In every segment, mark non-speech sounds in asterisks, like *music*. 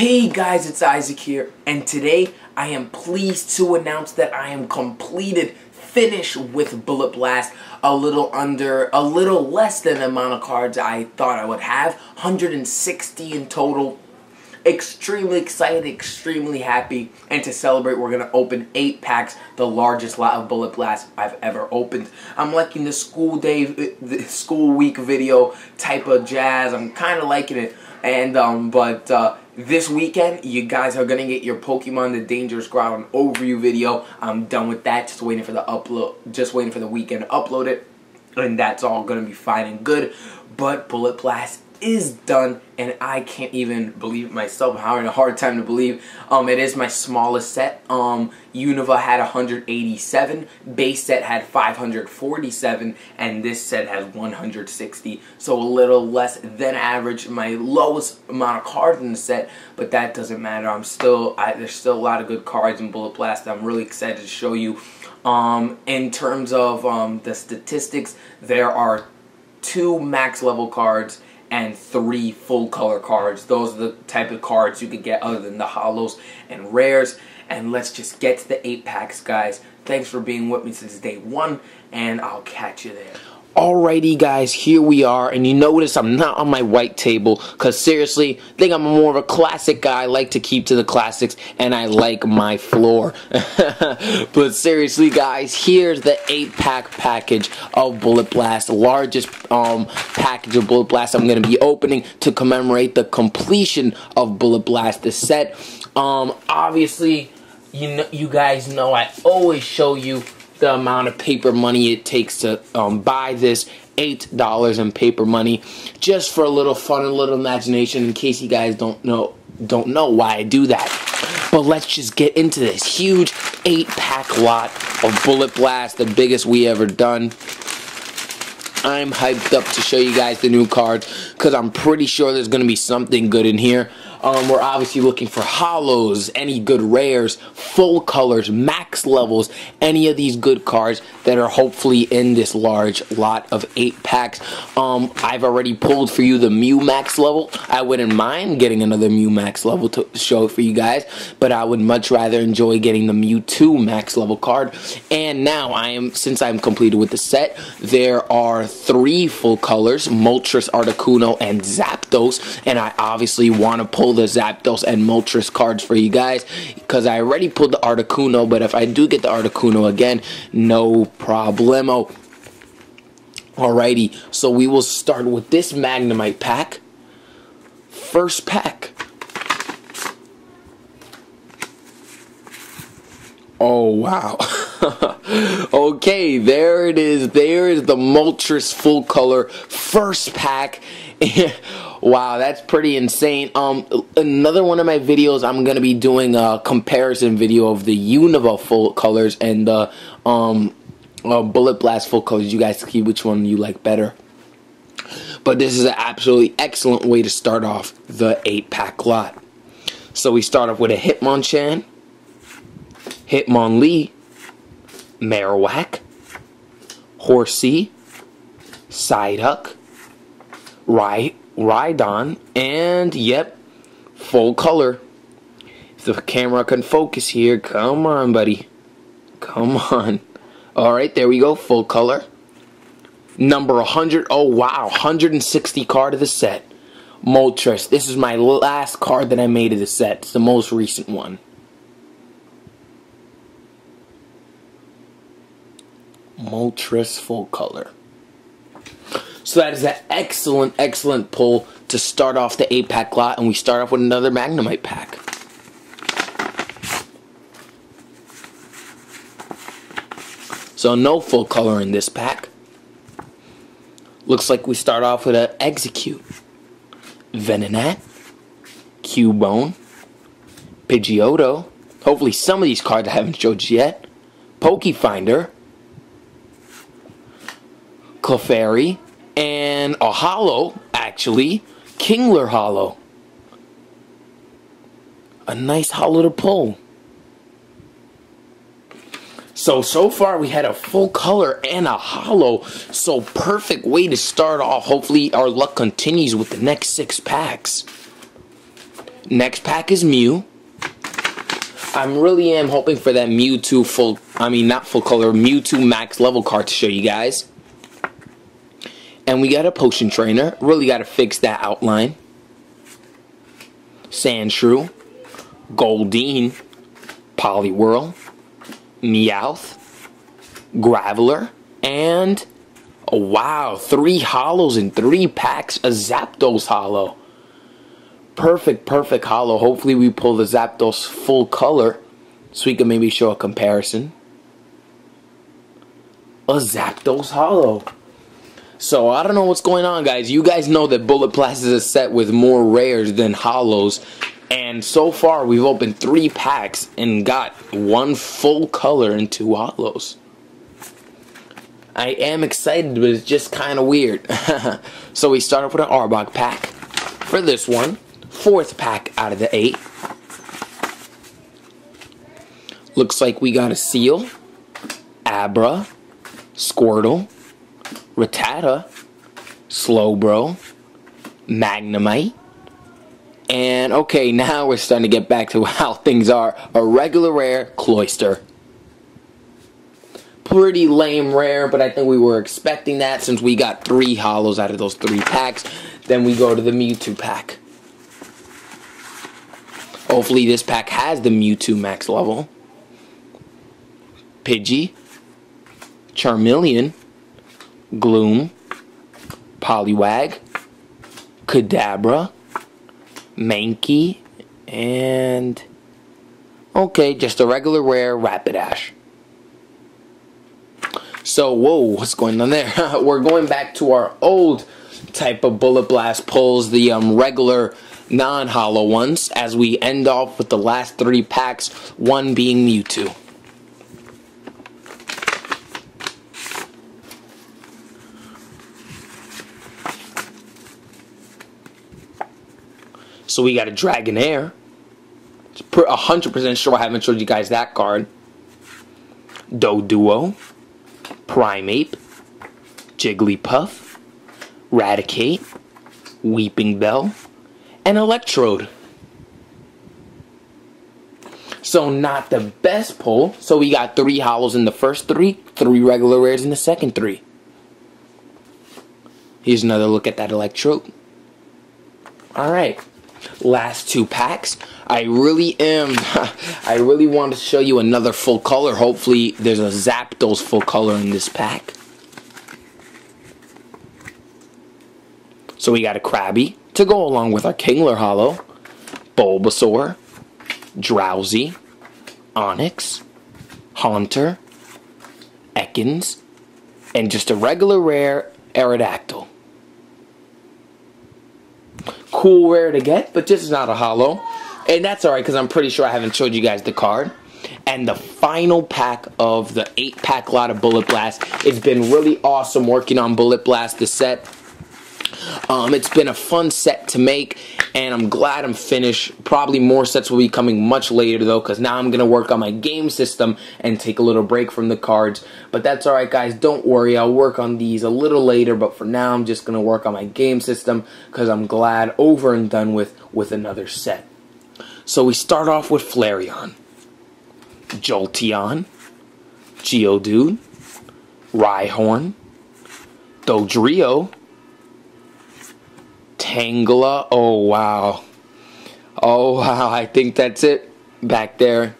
Hey guys, it's Isaac here, and today I am pleased to announce that I am completed, finished with Bullet Blast, a little under, a little less than the amount of cards I thought I would have, 160 in total. Extremely excited, extremely happy, and to celebrate, we're gonna open eight packs, the largest lot of Bullet Blast I've ever opened. I'm liking the school day, the school week video type of jazz. I'm kind of liking it, and um, but uh, this weekend, you guys are gonna get your Pokemon the Dangerous Ground overview video. I'm done with that. Just waiting for the upload. Just waiting for the weekend to upload it, and that's all gonna be fine and good. But Bullet Blast is done and I can't even believe myself. I'm having a hard time to believe. Um, it is my smallest set. Um, Unova had 187, base set had 547, and this set has 160. So a little less than average. My lowest amount of cards in the set, but that doesn't matter. I'm still, I, there's still a lot of good cards in Bullet Blast. I'm really excited to show you. Um, in terms of um, the statistics, there are two max level cards and three full color cards. Those are the type of cards you could get other than the holos and rares. And let's just get to the 8 packs, guys. Thanks for being with me since day one, and I'll catch you there. Alrighty guys, here we are, and you notice I'm not on my white table, because seriously, I think I'm more of a classic guy, I like to keep to the classics, and I like my floor. *laughs* but seriously guys, here's the 8-pack package of Bullet Blast, largest um, package of Bullet Blast I'm going to be opening to commemorate the completion of Bullet Blast, the set. Um, obviously, you know, you guys know I always show you the amount of paper money it takes to um, buy this $8 in paper money just for a little fun and a little imagination in case you guys don't know don't know why I do that. But let's just get into this huge 8-pack lot of Bullet Blast, the biggest we ever done. I'm hyped up to show you guys the new cards because I'm pretty sure there's going to be something good in here. Um, we're obviously looking for holos, any good rares, full colors, max levels, any of these good cards that are hopefully in this large lot of 8 packs. Um, I've already pulled for you the Mew max level. I wouldn't mind getting another Mew max level to show for you guys, but I would much rather enjoy getting the Mewtwo max level card. And now I am, since I'm completed with the set, there are three full colors, Moltres, Articuno, and Zapdos, and I obviously want to pull pull the Zapdos and Moltres cards for you guys because I already pulled the Articuno, but if I do get the Articuno again, no problemo. Alrighty, so we will start with this Magnemite pack. First pack. Oh, wow. *laughs* okay, there it is. There is the Moltres full color first pack. *laughs* wow, that's pretty insane. Um, another one of my videos, I'm gonna be doing a comparison video of the Unova full colors and the um, uh, Bullet Blast full colors. You guys see which one you like better. But this is an absolutely excellent way to start off the 8-pack lot. So we start off with a Hitmonchan, Hitmonlee, Marowak, Horsea, Psyduck, Rhy Rhydon, and yep, full color. If the camera can focus here, come on, buddy. Come on. Alright, there we go, full color. Number 100, oh wow, 160 card of the set. Moltres, this is my last card that I made of the set. It's the most recent one. Moltres full color. So that is an excellent, excellent pull to start off the 8-pack lot, and we start off with another Magnemite pack. So no full color in this pack. Looks like we start off with an Exeggcute, Venonat, Cubone, Pidgeotto. Hopefully some of these cards I haven't showed you yet. Pokefinder, Clefairy, and a holo, actually, Kingler holo. A nice holo to pull. So, so far we had a full color and a holo. So, perfect way to start off. Hopefully our luck continues with the next six packs. Next pack is Mew. I'm really am hoping for that Mewtwo full, I mean not full color, Mewtwo max level card to show you guys. And we got a Potion Trainer. Really got to fix that outline. Sandshrew. Goldeen. Poliwhirl. Meowth. Graveler. And, oh, wow, three holos in three packs. A Zapdos holo perfect, perfect holo. Hopefully we pull the Zapdos full color so we can maybe show a comparison. A Zapdos holo. So I don't know what's going on, guys. You guys know that Bullet Blast is a set with more rares than holos. And so far, we've opened three packs and got one full color and two holos. I am excited, but it's just kind of weird. *laughs* so we start off with an Arbok pack for this one fourth pack out of the eight. Looks like we got a Seel, Abra, Squirtle, Rattata, Slowbro, Magnemite, and okay, now we're starting to get back to *laughs* how things are. A regular rare Cloyster. Pretty lame rare, but I think we were expecting that since we got three holos out of those three packs. Then we go to the Mewtwo pack. Hopefully this pack has the Mewtwo max level. Pidgey, Charmeleon, Gloom, Poliwag, Kadabra, Mankey, and okay, just a regular rare Rapidash. So, whoa, what's going on there? *laughs* We're going back to our old type of Bullet Blast pulls, the um, regular non-holo ones as we end off with the last three packs, one being Mewtwo. So we got a Dragonair. 100% sure I haven't showed you guys that card. Doduo. Primeape. Jigglypuff. Raticate. Weepinbell and electrode. So not the best pull. So we got three holos in the first three, three regular rares in the second three. Here's another look at that electrode. Alright. Last two packs. I really am *laughs* I really want to show you another full color. Hopefully there's a Zapdos full color in this pack. So we got a Krabby, to go along with our Kingler Holo, Bulbasaur, Drowzee, Onix, Haunter, Ekans, and just a regular rare Aerodactyl. Cool rare to get, but just not a holo. And that's alright because I'm pretty sure I haven't showed you guys the card. And the final pack of the 8 pack lot of Bullet Blast. It's been really awesome working on Bullet Blast, the set. Um, it's been a fun set to make, and I'm glad I'm finished. Probably more sets will be coming much later, though, because now I'm going to work on my game system and take a little break from the cards. But that's alright, guys. Don't worry. I'll work on these a little later, but for now, I'm just going to work on my game system because I'm glad over and done with with another set. So we start off with Flareon, Jolteon, Geodude, Rhyhorn, Dodrio, Tangela. Oh, wow. Oh, *laughs* wow. I think that's it back there.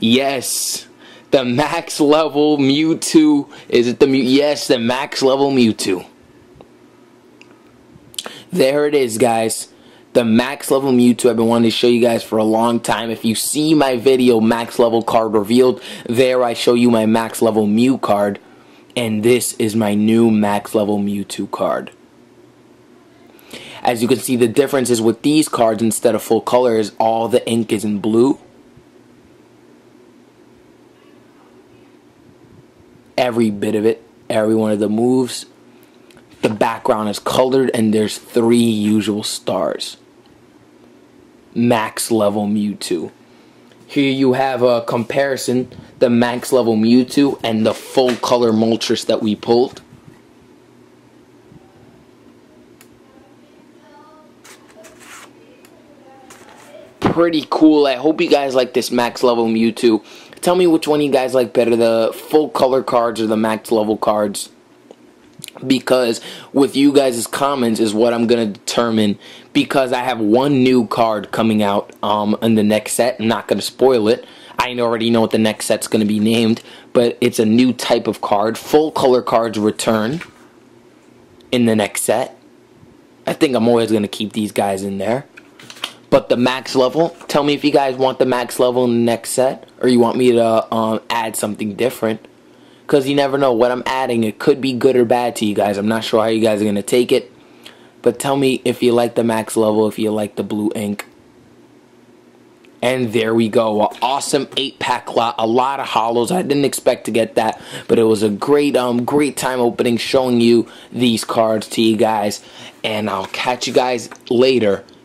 Yes. The max level Mewtwo. Is it the Mew? Yes, the max level Mewtwo. There it is, guys. The max level Mewtwo I've been wanting to show you guys for a long time. If you see my video, max level card revealed, there I show you my max level Mew card. And this is my new max level Mewtwo card. As you can see, the difference is with these cards, instead of full color, is all the ink is in blue. Every bit of it, every one of the moves. The background is colored and there's three usual stars. Max level Mewtwo. Here you have a comparison, the max level Mewtwo and the full color Moltres that we pulled. Pretty cool. I hope you guys like this max level Mewtwo. Tell me which one you guys like better, the full color cards or the max level cards. Because with you guys' comments is what I'm going to determine. Because I have one new card coming out um, in the next set. I'm not going to spoil it. I already know what the next set's going to be named. But it's a new type of card. Full color cards return in the next set. I think I'm always going to keep these guys in there. But the max level, tell me if you guys want the max level in the next set, or you want me to um, add something different. Because you never know what I'm adding. It could be good or bad to you guys. I'm not sure how you guys are going to take it. But tell me if you like the max level, if you like the blue ink. And there we go. An awesome eight pack lot. A lot of holos. I didn't expect to get that. But it was a great um great time opening showing you these cards to you guys. And I'll catch you guys later.